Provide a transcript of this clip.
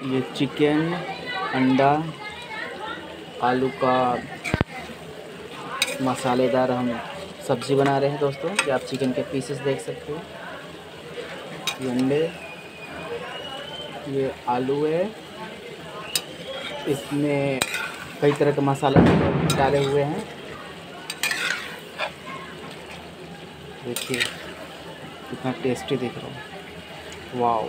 ये चिकन, अंडा, आलू का मसालेदार हम सब्ज़ी बना रहे हैं दोस्तों, ये आप चिकन के पीसेस देख सकते हो। ये अंडे, ये आलू है। इसमें कई तरह के मसाले डाले हुए हैं। देखिए, कितना टेस्टी दिख रहा है। वाओ